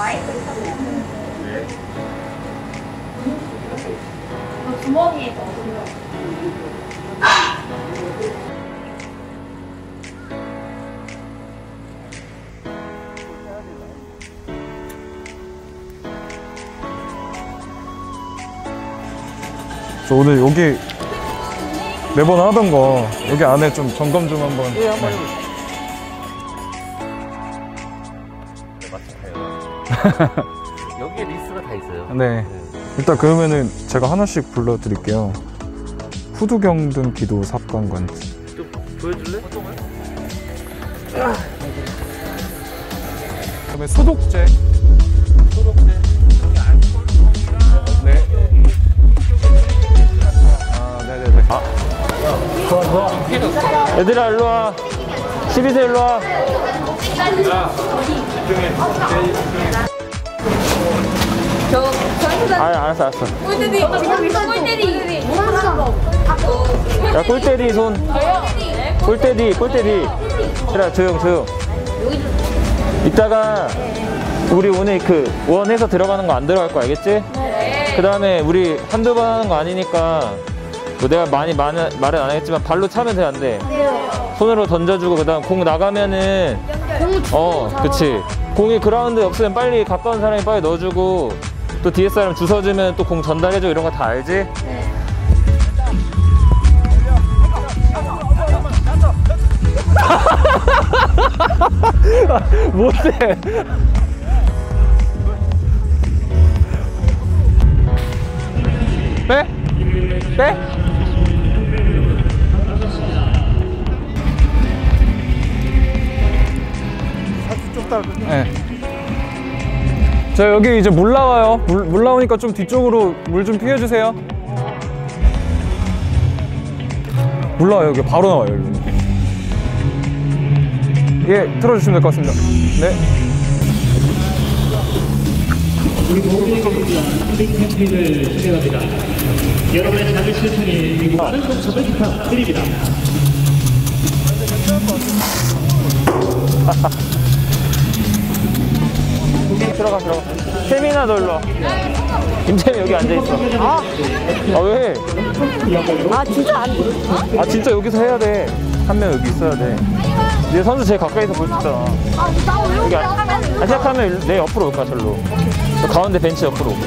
마이크를 켜세요. 그 주머니에. 저 오늘 여기 매번 하던 거 여기 안에 좀 점검 좀 한번. 예, 한번 네. 여기에 리스트가 다 있어요. 네. 일단 그러면은 제가 하나씩 불러드릴게요. 후두경등 기도 삽관관지. 좀 보여줄래? 그다음에 소독제. 네. 아, 네네네. 얘들아 일로 와. 12세 일로 와. 저, 저희 아 알았어 알았어. 지금 꿀때리. 야 꿀때리 손. 꿀때리 꿀때리. 얘들아 조용 조용. 이따가 우리 오늘 그 원에서 들어가는 거 안 들어갈 거 알겠지? 그 다음에 우리 한두 번 하는 거 아니니까 뭐 내가 많이 말은, 말은 안 하겠지만 발로 차면 돼 안 돼? 손으로 던져주고 그 다음 공 나가면은 어 그치 공이 그라운드 없으면 빨리 가까운 사람이 빨리 넣어주고 또 뒤에 사람 주워주면 또 공 전달해줘 이런 거 다 알지? 못해 빼? 빼? 네. 자 여기 이제 물 나와요. 물, 물 나오니까 좀 뒤쪽으로 물 좀 피해주세요. 물 나와요. 여기 바로 나와요. 여기. 예, 틀어주시면 될 것 같습니다. 네. 우리 모금이입니다 힐링 캠페인을 진행합니다. 여러분의 작은 실천이 많은 동참을 부탁드립니다. 들어가 들어가. 세민아 너 일로 와. 김채미 여기 앉아있어. 아? 아 왜? 아, 진짜 안 돼. 아 진짜 여기서 해야 돼한 명 여기 있어야 돼내 선수 제일 가까이서 볼 수 있잖아 아, 나왜 여기 안, 아, 시작하면 내 옆으로 올까 절로? 저 가운데 벤치 옆으로 올까?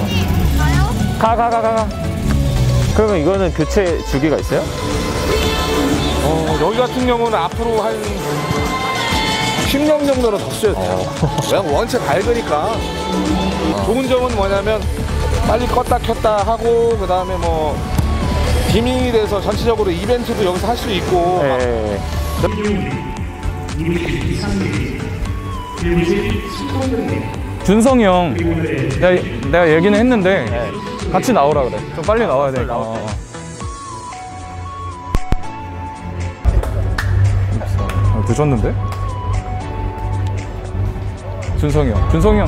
가가 가 가 가. 그러면 이거는 교체 주기가 있어요? 어, 여기 같은 경우는 앞으로 한 10년 정도는 더 써야 돼요. 왜냐면 원체 밝으니까. 좋은 점은 뭐냐면 빨리 껐다 켰다 하고 그 다음에 뭐 빔이 돼서 전체적으로 이벤트도 여기서 할 수 있고 막 예. 준성이 형, 내가, 내가 얘기는 했는데 같이 나오라 그래. 좀 빨리 나와야 되니까. 어. 어, 늦었는데? 준성이 형, 준성이 형.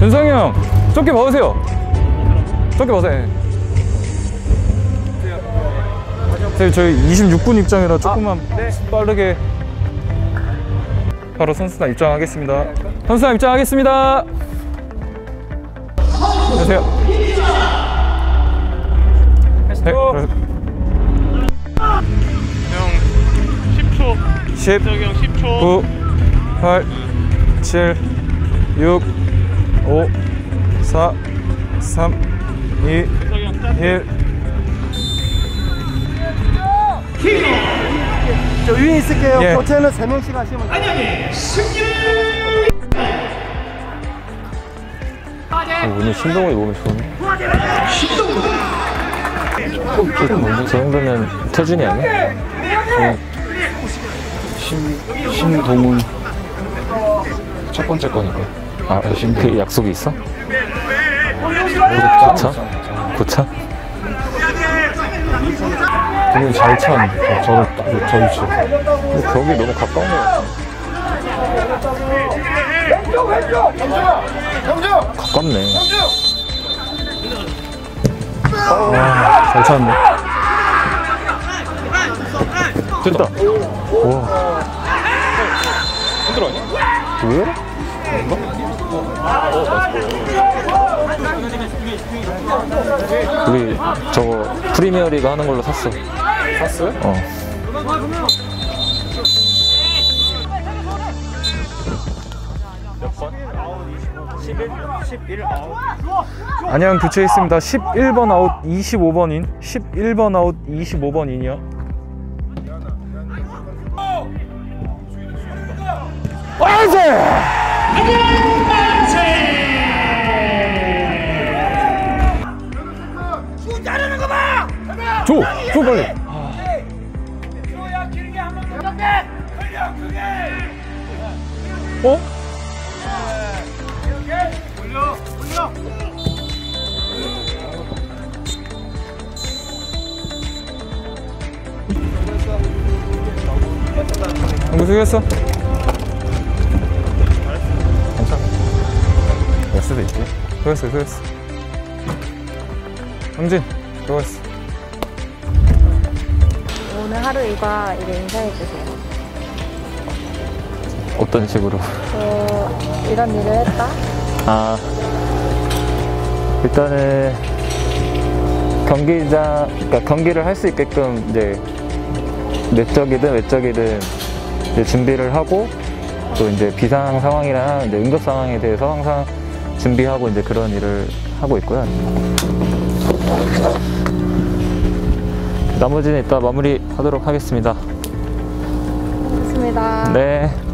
준성이 형, 조끼 벗으세요. 조끼 벗어요. 예. 선생님, 저희 26분 입장이라 조금만 빠르게 바로 선수단 입장하겠습니다. 선수단 입장하겠습니다. 안녕하세요. 네, 10초. 10, 형 10초. 9, 8, 7, 6, 5, 4, 3, 2, 1. 저 위에 있을게요. 예. 교체는 3명씩 하시면 돼요. 오늘 신동훈이 몸이 좋네. 신동훈? 저 정도면 태준이 아니야? 신동훈 첫 번째 거니까. 아, 그 약속이 있어? 고차? 고차? 공이 잘 찬. 저를 딱저 위치. 근데 거기 너무 가까운 거 같아. 가깝네. 잘 찼네. 됐다. 흔들어 아니야? 왜? 우리 저거 프리미어리그 하는 걸로 샀어. 샀어요? 어. 안녕 교체 있습니다 11번 아웃 25번 in 11번 아웃 25번 in이요 줘! 줘 빨리 어? 형부 수고했어 될 수도 있지 수고했어 수고했어 형진 수고했어 오늘 하루 일과 이제 인사해 주세요. 어떤 식으로? 저 이런 일을 했다. 아 일단은 경기장 그러니까 경기를 할 수 있게끔 이제 내적이든 외적이든 이제 준비를 하고 또 이제 비상 상황이나 이제 응급 상황에 대해서 항상 준비하고 이제 그런 일을 하고 있고요. 나머지는 이따 마무리 하도록 하겠습니다. 좋습니다. 네.